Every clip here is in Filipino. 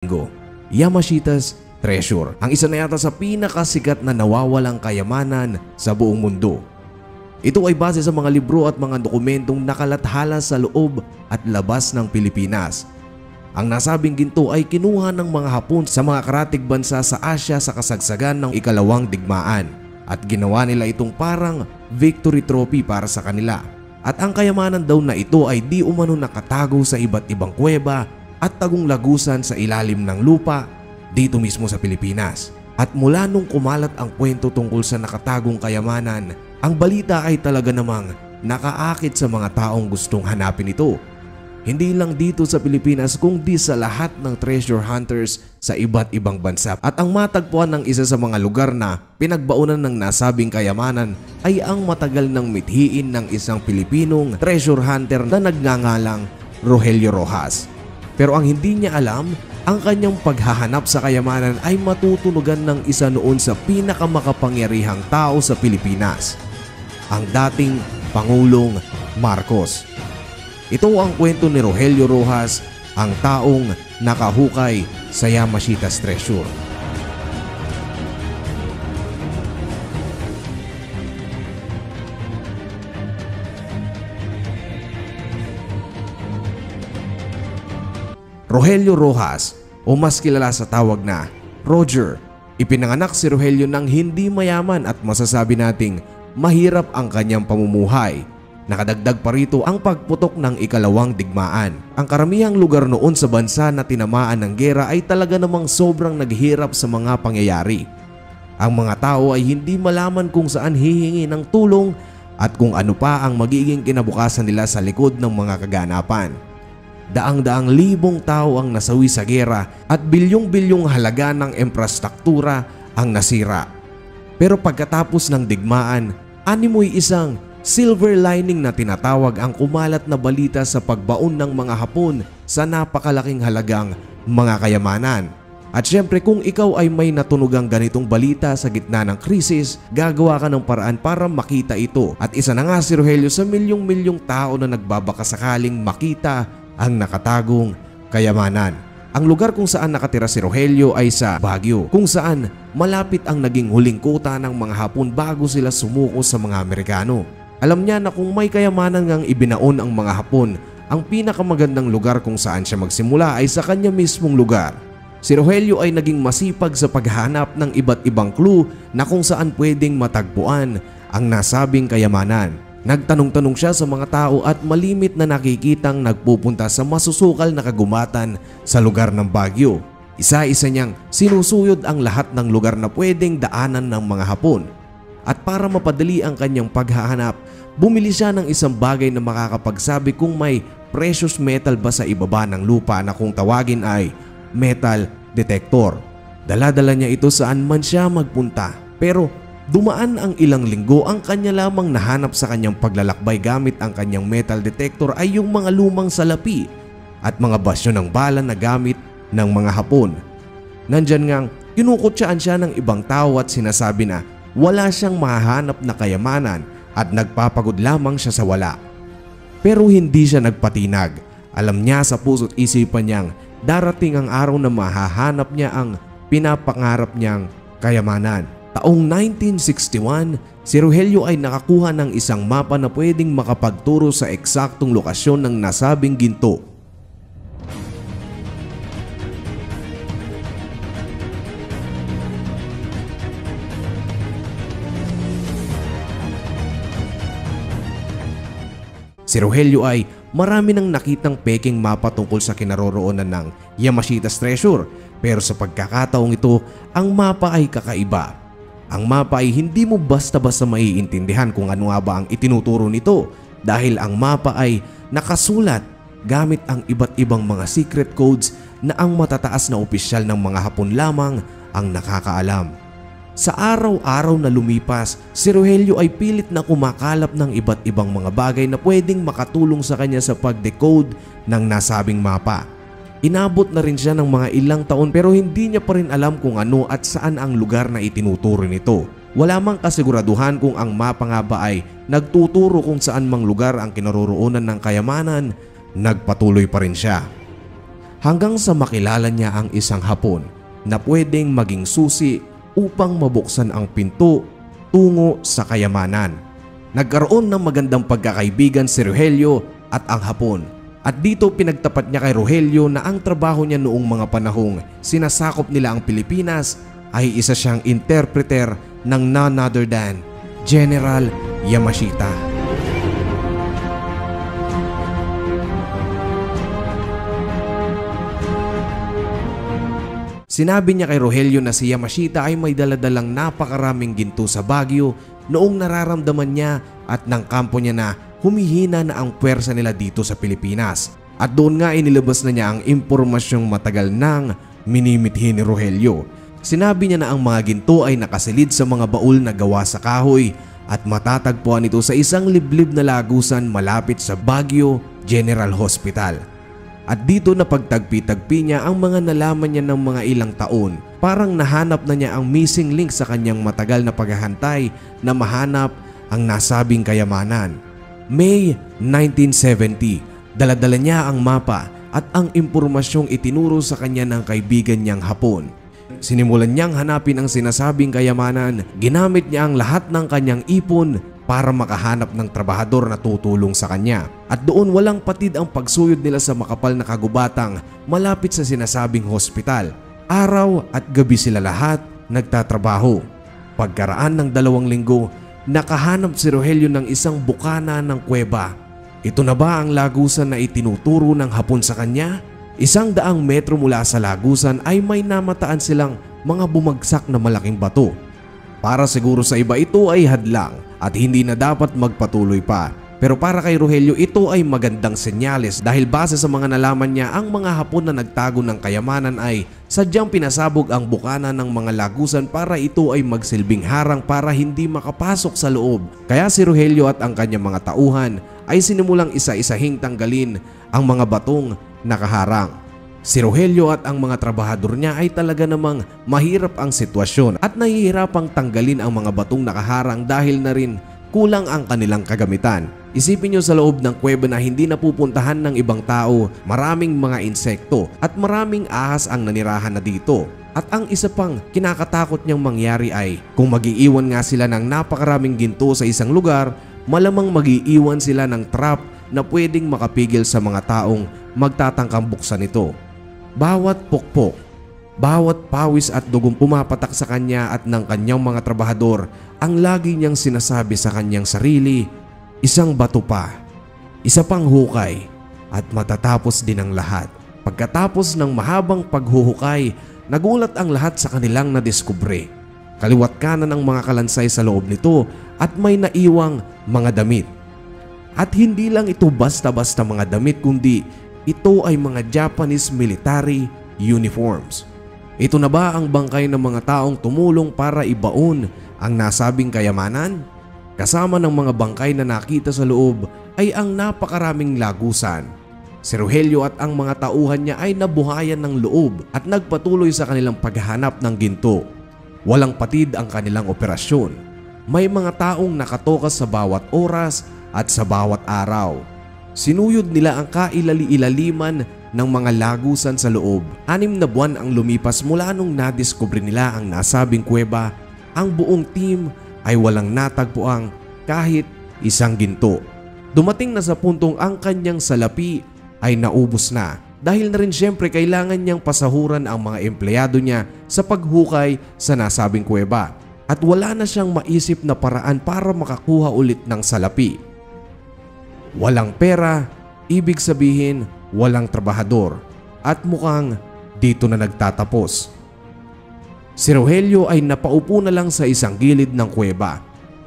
linggo. Yamashita's Treasure, ang isa na yata sa pinakasikat na nawawalang kayamanan sa buong mundo. Ito ay base sa mga libro at mga dokumentong nakalathala sa loob at labas ng Pilipinas. Ang nasabing ginto ay kinuha ng mga Hapon sa mga karatig bansa sa Asya sa kasagsagan ng ikalawang digmaan at ginawa nila itong parang victory trophy para sa kanila. At ang kayamanan daw na ito ay di umano nakatago sa iba't ibang kuweba at tagong lagusan sa ilalim ng lupa dito mismo sa Pilipinas. At mula nung kumalat ang kwento tungkol sa nakatagong kayamanan, ang balita ay talaga namang nakaakit sa mga taong gustong hanapin ito. Hindi lang dito sa Pilipinas kundi sa lahat ng treasure hunters sa iba't ibang bansa. At ang matagpuan ng isa sa mga lugar na pinagbaunan ng nasabing kayamanan ay ang matagal ng mithiin ng isang Pilipinong treasure hunter na nagngangalang Rogelio Rojas. Pero ang hindi niya alam ang kanyang paghahanap sa kayamanan ay matutunugan ng isa noon sa pinakamakapangyarihang tao sa Pilipinas, ang dating Pangulong Marcos. Ito ang kwento ni Rogelio Rojas, ang taong nakahukay sa Yamashita's Treasure. Rogelio Rojas o mas kilala sa tawag na Roger. Ipinanganak si Rogelio ng hindi mayaman at masasabi nating mahirap ang kanyang pamumuhay. Nakadagdag pa rito ang pagputok ng ikalawang digmaan. Ang karamihang lugar noon sa bansa na tinamaan ng gera ay talaga namang sobrang naghirap sa mga pangyayari. Ang mga tao ay hindi malaman kung saan hihingi ng tulong at kung ano pa ang magiging kinabukasan nila sa likod ng mga kaganapan daang-daang libong tao ang nasawi sa gera at bilyong-bilyong halaga ng infrastruktura ang nasira. Pero pagkatapos ng digmaan, animoy isang silver lining na tinatawag ang kumalat na balita sa pagbaon ng mga Hapon sa napakalaking halagang mga kayamanan. At syempre kung ikaw ay may natunugang ganitong balita sa gitna ng krisis, gagawa ka ng paraan para makita ito. At isa na nga si Rogelio sa milyong-milyong tao na nagbabaka sakaling makita ang nakatagong kayamanan. Ang lugar kung saan nakatira si Rogelio ay sa Baguio, kung saan malapit ang naging huling kuta ng mga Hapon bago sila sumuko sa mga Amerikano. Alam niya na kung may kayamanan ngang ibinaon ang mga Hapon, ang pinakamagandang lugar kung saan siya magsimula ay sa kanya mismong lugar. Si Rogelio ay naging masipag sa paghanap ng iba't ibang clue na kung saan pwedeng matagpuan ang nasabing kayamanan. Nagtanong-tanong siya sa mga tao at malimit na nakikitang nagpupunta sa masusukal na kagumatan sa lugar ng Baguio. Isa-isa niyang sinusuyod ang lahat ng lugar na pwedeng daanan ng mga Hapon. At para mapadali ang kanyang paghahanap, bumili siya ng isang bagay na makakapagsabi kung may precious metal ba sa ibaba ng lupa na kung tawagin ay metal detector. Dala-dala niya ito saan man siya magpunta. Pero Dumaan ang ilang linggo ang kanya lamang nahanap sa kanyang paglalakbay gamit ang kanyang metal detector ay yung mga lumang salapi at mga basyo ng bala na gamit ng mga Hapon. Nandyan ngang kinukutsaan siya ng ibang tao at sinasabi na wala siyang mahahanap na kayamanan at nagpapagod lamang siya sa wala. Pero hindi siya nagpatinag. Alam niya sa puso't isipan niyang darating ang araw na mahahanap niya ang pinapangarap niyang kayamanan. Taong 1961, si Rogelio ay nakakuha ng isang mapa na pwedeng makapagturo sa eksaktong lokasyon ng nasabing ginto. Si Rogelio ay marami nang nakitang peking mapa tungkol sa kinaroroonan ng Yamashita's Treasure pero sa pagkakataong ito, ang mapa ay kakaiba ang mapa ay hindi mo basta-basta maiintindihan kung ano nga ba ang itinuturo nito dahil ang mapa ay nakasulat gamit ang iba't ibang mga secret codes na ang matataas na opisyal ng mga Hapon lamang ang nakakaalam. Sa araw-araw na lumipas, si Rogelio ay pilit na kumakalap ng iba't ibang mga bagay na pwedeng makatulong sa kanya sa pag-decode ng nasabing mapa. Inabot na rin siya ng mga ilang taon pero hindi niya pa rin alam kung ano at saan ang lugar na itinuturo nito. Wala mang kasiguraduhan kung ang mapa nga ba ay nagtuturo kung saan mang lugar ang kinaroroonan ng kayamanan, nagpatuloy pa rin siya. hanggang sa makilala niya ang isang hapon na pwedeng maging susi upang mabuksan ang pinto tungo sa kayamanan. Nagkaroon ng magandang pagkakaibigan si Rogelio at ang hapon at dito pinagtapat niya kay Rogelio na ang trabaho niya noong mga panahong sinasakop nila ang Pilipinas ay isa siyang interpreter ng none other than General Yamashita. Sinabi niya kay Rogelio na si Yamashita ay may daladalang napakaraming ginto sa Baguio noong nararamdaman niya at ng kampo niya na humihina na ang pwersa nila dito sa Pilipinas. At doon nga inilabas na niya ang impormasyong matagal nang minimithi ni Rogelio. Sinabi niya na ang mga ginto ay nakasilid sa mga baul na gawa sa kahoy at matatagpuan ito sa isang liblib na lagusan malapit sa Baguio General Hospital. At dito na pagtagpi-tagpi niya ang mga nalaman niya ng mga ilang taon. Parang nahanap na niya ang missing link sa kanyang matagal na paghahantay na mahanap ang nasabing kayamanan. May 1970, daladala niya ang mapa at ang impormasyong itinuro sa kanya ng kaibigan niyang hapon. Sinimulan niyang hanapin ang sinasabing kayamanan, ginamit niya ang lahat ng kanyang ipon para makahanap ng trabahador na tutulong sa kanya. At doon walang patid ang pagsuyod nila sa makapal na kagubatang malapit sa sinasabing hospital. Araw at gabi sila lahat nagtatrabaho. Pagkaraan ng dalawang linggo, nakahanap si Rogelio ng isang bukana ng kuweba. Ito na ba ang lagusan na itinuturo ng hapon sa kanya? Isang daang metro mula sa lagusan ay may namataan silang mga bumagsak na malaking bato. Para siguro sa iba ito ay hadlang at hindi na dapat magpatuloy pa. Pero para kay Rogelio ito ay magandang senyales dahil base sa mga nalaman niya ang mga hapon na nagtago ng kayamanan ay sadyang pinasabog ang bukana ng mga lagusan para ito ay magsilbing harang para hindi makapasok sa loob. Kaya si Rogelio at ang kanyang mga tauhan ay sinimulang isa-isahing tanggalin ang mga batong nakaharang. Si Rogelio at ang mga trabahador niya ay talaga namang mahirap ang sitwasyon at nahihirapang tanggalin ang mga batong nakaharang dahil na rin kulang ang kanilang kagamitan. Isipin nyo sa loob ng kuweba na hindi napupuntahan ng ibang tao, maraming mga insekto at maraming ahas ang nanirahan na dito. At ang isa pang kinakatakot niyang mangyari ay kung magiiwan nga sila ng napakaraming ginto sa isang lugar, malamang magiiwan sila ng trap na pwedeng makapigil sa mga taong magtatangkang buksan ito. Bawat pokpok, bawat pawis at dugong pumapatak sa kanya at ng kanyang mga trabahador ang lagi niyang sinasabi sa kanyang sarili, isang bato pa, isa pang hukay at matatapos din ang lahat. Pagkatapos ng mahabang paghuhukay, nagulat ang lahat sa kanilang nadiskubre. Kaliwat kanan ang mga kalansay sa loob nito at may naiwang mga damit. At hindi lang ito basta-basta mga damit kundi ito ay mga Japanese military uniforms. Ito na ba ang bangkay ng mga taong tumulong para ibaon ang nasabing kayamanan? Kasama ng mga bangkay na nakita sa loob ay ang napakaraming lagusan. Si Rogelio at ang mga tauhan niya ay nabuhayan ng loob at nagpatuloy sa kanilang paghahanap ng ginto. Walang patid ang kanilang operasyon. May mga taong nakatokas sa bawat oras at sa bawat araw. Sinuyod nila ang kailali-ilaliman ng mga lagusan sa loob. Anim na buwan ang lumipas mula nung nadiskubre nila ang nasabing kuweba. Ang buong team ay walang natagpuang kahit isang ginto. Dumating na sa puntong ang kanyang salapi ay naubos na dahil na rin syempre kailangan niyang pasahuran ang mga empleyado niya sa paghukay sa nasabing kuweba at wala na siyang maisip na paraan para makakuha ulit ng salapi. Walang pera, ibig sabihin walang trabahador at mukhang dito na nagtatapos. Si Rogelio ay napaupo na lang sa isang gilid ng kuweba,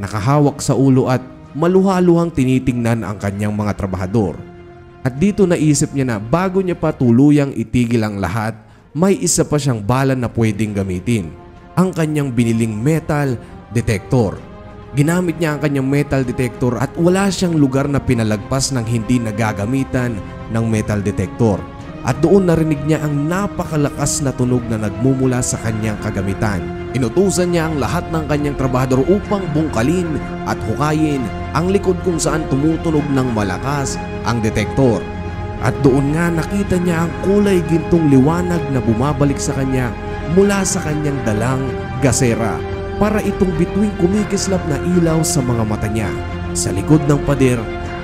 nakahawak sa ulo at maluhaluhang tinitingnan ang kanyang mga trabahador. At dito naisip niya na bago niya pa tuluyang itigil ang lahat, may isa pa siyang bala na pwedeng gamitin. Ang kanyang biniling metal detector. Ginamit niya ang kanyang metal detector at wala siyang lugar na pinalagpas ng hindi nagagamitan ng metal detector. At doon narinig niya ang napakalakas na tunog na nagmumula sa kanyang kagamitan. Inutusan niya ang lahat ng kanyang trabahador upang bungkalin at hukayin ang likod kung saan tumutunog ng malakas ang detektor. At doon nga nakita niya ang kulay gintong liwanag na bumabalik sa kanya mula sa kanyang dalang gasera para itong bituing kumikislap na ilaw sa mga mata niya. Sa likod ng pader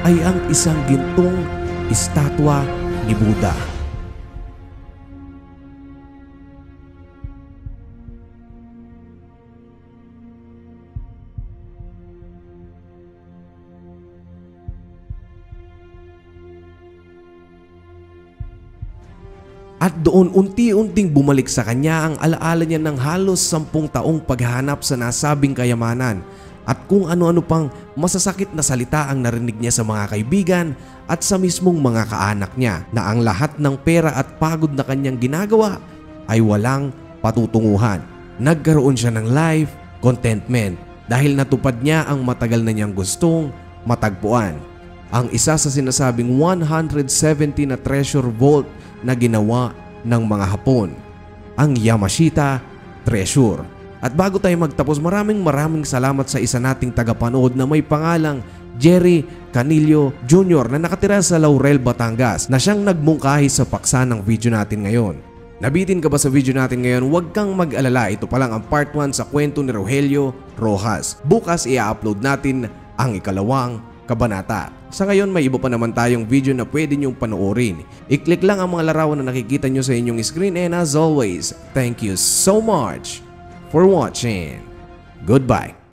ay ang isang gintong estatwa ni Buddha. At doon unti-unting bumalik sa kanya ang alaala niya ng halos sampung taong paghahanap sa nasabing kayamanan at kung ano-ano pang masasakit na salita ang narinig niya sa mga kaibigan at sa mismong mga kaanak niya na ang lahat ng pera at pagod na kanyang ginagawa ay walang patutunguhan. Nagkaroon siya ng life contentment dahil natupad niya ang matagal na niyang gustong matagpuan. Ang isa sa sinasabing 170 na treasure vault na ginawa ng mga Hapon, ang Yamashita Treasure. At bago tayo magtapos, maraming maraming salamat sa isa nating tagapanood na may pangalang Jerry Canillo Jr. na nakatira sa Laurel, Batangas na siyang nagmungkahi sa paksa ng video natin ngayon. Nabitin ka ba sa video natin ngayon? Huwag kang mag-alala, ito pa lang ang part 1 sa kwento ni Rogelio Rojas. Bukas i-upload natin ang ikalawang kabanata. Sa ngayon may iba pa naman tayong video na pwede nyong panoorin. I-click lang ang mga larawan na nakikita nyo sa inyong screen and as always, thank you so much for watching. Goodbye.